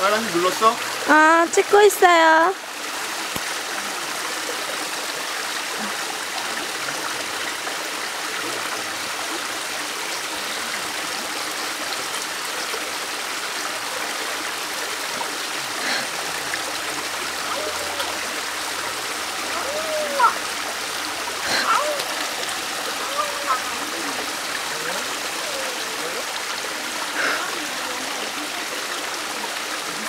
빨간색 눌렀어? 아, 찍고 있어요.